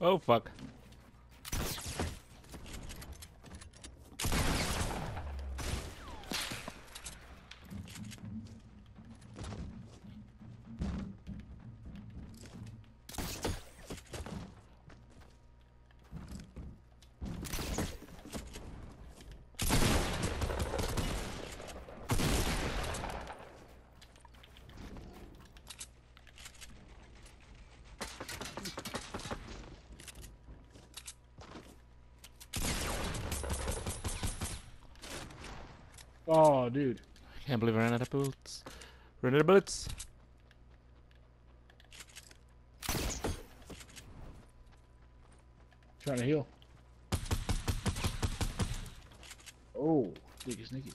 Oh fuck. Oh, dude. I can't believe I ran out of bullets. Ran out of bullets. Trying to heal. Oh, sneaky, sneaky.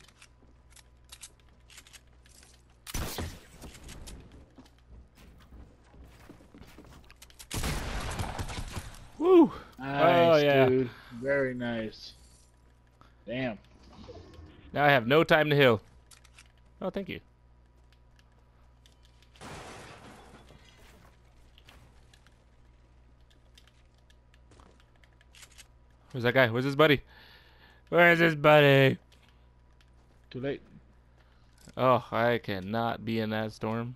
Woo! Nice, Oh, yeah. dude. Very nice. Damn. Now I have no time to heal. Oh, thank you. Where's that guy? Where's his buddy? Where's his buddy? Too late. Oh, I cannot be in that storm.